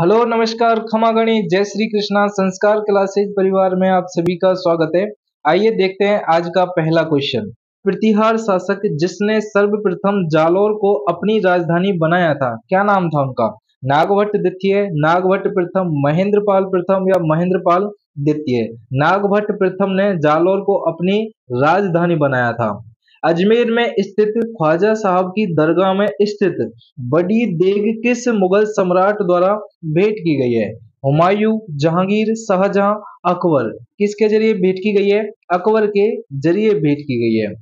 Hello, नमस्कार, खमागणी। जय श्री कृष्णा, संस्कार क्लासेज परिवार में आप सभी का स्वागत है। आइए देखते हैं आज का पहला क्वेश्चन प्रतिहार शासक जिसने सर्वप्रथम जालोर को अपनी राजधानी बनाया था, क्या नाम था उनका? नागभट्ट द्वितीय, नागभट्ट प्रथम, महेंद्रपाल प्रथम या महेंद्रपाल द्वितीय? नागभट्ट प्रथम ने जालोर को अपनी राजधानी बनाया था। अजमेर में स्थित ख्वाजा साहब की दरगाह में स्थित बड़ी देग किस मुगल सम्राट द्वारा भेंट की गई है? हुमायूं, जहांगीर, शाहजहां, अकबर। किसके ज़रिए भेंट की गई है? अकबर के ज़रिए भेंट की गई है।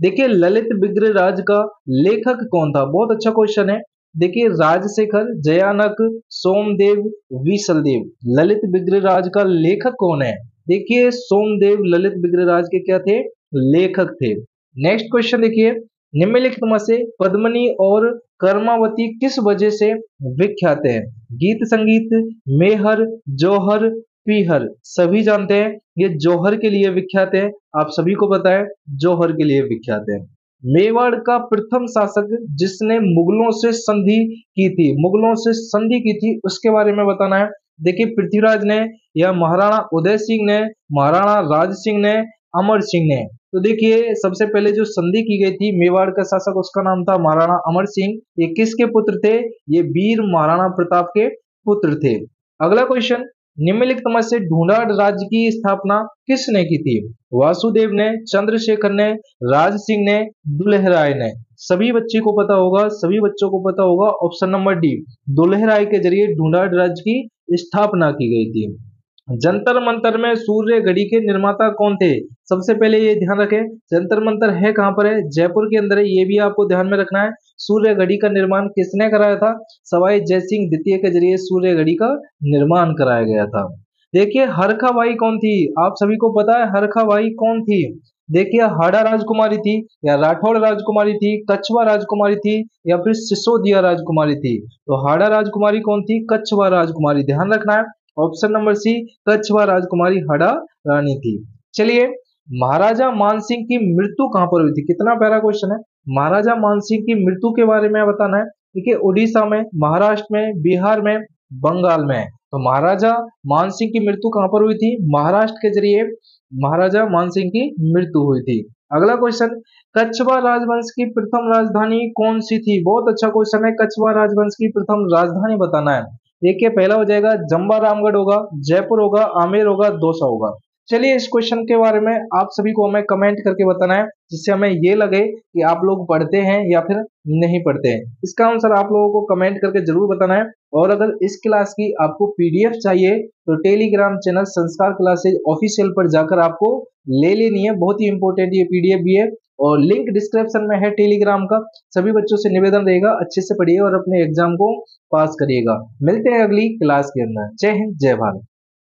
देखिए, ललित बिग्र राज का लेखक कौन था? बहुत अच्छा क्वेश्चन है। देखिए, राजशेखर, जयानक, सोमदेव विशलदेव ललित बिग्र राज का लेखक कौन है? देखिए, सोमदेव ललित बिग्र राज के क्या थे? लेखक थे। नेक्स्ट क्वेश्चन देखिए। निम्नलिखित में से पद्मनी और कर्मावती किस वजह से विख्यात है? गीत संगीत, मेहर, जौहर, पीहर। सभी जानते हैं, ये जौहर के लिए विख्यात है। आप सभी को पता है, जौहर के लिए विख्यात है। मेवाड़ का प्रथम शासक जिसने मुगलों से संधि की थी, मुगलों से संधि की थी, उसके बारे में बताना है। देखिए, पृथ्वीराज ने या महाराणा उदय सिंह ने, महाराणा राज सिंह ने, अमर सिंह ने तो देखिए, सबसे पहले जो संधि की गई थी, मेवाड़ का शासक, उसका नाम था महाराणा अमर सिंह। ये किसके पुत्र थे? ये वीर महाराणा प्रताप के पुत्र थे। अगला क्वेश्चन निम्नलिखित में से ढूंढाड़ राज्य की स्थापना किसने की थी? वासुदेव ने, चंद्रशेखर ने, राज सिंह ने, दुल्हराय ने। सभी बच्चे को पता होगा, सभी बच्चों को पता होगा ऑप्शन नंबर डी दुल्हराय के ज़रिए ढूंढाड़ राज्य की स्थापना की गई थी। जंतर मंतर में सूर्य घड़ी के निर्माता कौन थे? सबसे पहले ये ध्यान रखें जंतर मंतर है कहाँ पर है? जयपुर के अंदर है, ये भी आपको ध्यान में रखना है। सूर्य घड़ी का निर्माण किसने कराया था? सवाई जयसिंह द्वितीय के ज़रिए सूर्य घड़ी का निर्माण कराया गया था। देखिए, हरखा बाई कौन थी? आप सभी को पता है हरखा बाई कौन थी? देखिए, हाड़ा राजकुमारी थी, या राठौड़ राजकुमारी थी कछवा राजकुमारी थी, या फिर सिसोदिया राजकुमारी थी। तो हाड़ा राजकुमारी कौन थी? कछवा राजकुमारी। ध्यान रखना है ऑप्शन नंबर सी कच्छवा राजकुमारी हड़ा रानी थी। चलिए, महाराजा मानसिंह की मृत्यु कहाँ पर हुई थी? कितना प्यारा क्वेश्चन है। महाराजा मानसिंह की मृत्यु के बारे में बताना है। देखिए, उड़ीसा में, महाराष्ट्र में, बिहार में, बंगाल में। तो महाराजा मानसिंह की मृत्यु कहाँ पर हुई थी? महाराष्ट्र के ज़रिए महाराजा मानसिंह की मृत्यु हुई थी। अगला क्वेश्चन कच्छवा राजवंश की प्रथम राजधानी कौन सी थी? बहुत अच्छा क्वेश्चन है। कच्छवा राजवंश की प्रथम राजधानी बताना है। देखिए, पहला हो जाएगा जम्बा रामगढ़ होगा, जयपुर होगा, आमेर होगा, दौसा होगा। चलिए, इस क्वेश्चन के बारे में आप सभी को हमें कमेंट करके बताना है, जिससे हमें ये लगे कि आप लोग पढ़ते हैं या फिर नहीं पढ़ते हैं। इसका आंसर आप लोगों को कमेंट करके ज़रूर बताना है। और अगर इस क्लास की आपको पीडीएफ चाहिए तो Telegram channel Sanskar classes official पर जाकर आपको ले लेनी है। बहुत ही इंपॉर्टेंट ये पीडीएफ भी है। और लिंक डिस्क्रिप्शन में है टेलीग्राम का। सभी बच्चों से निवेदन रहेगा, अच्छे से पढ़िए और अपने एग्ज़ाम को पास करिएगा। मिलते हैं अगली क्लास के अंदर। जय हिंद, जय भारत।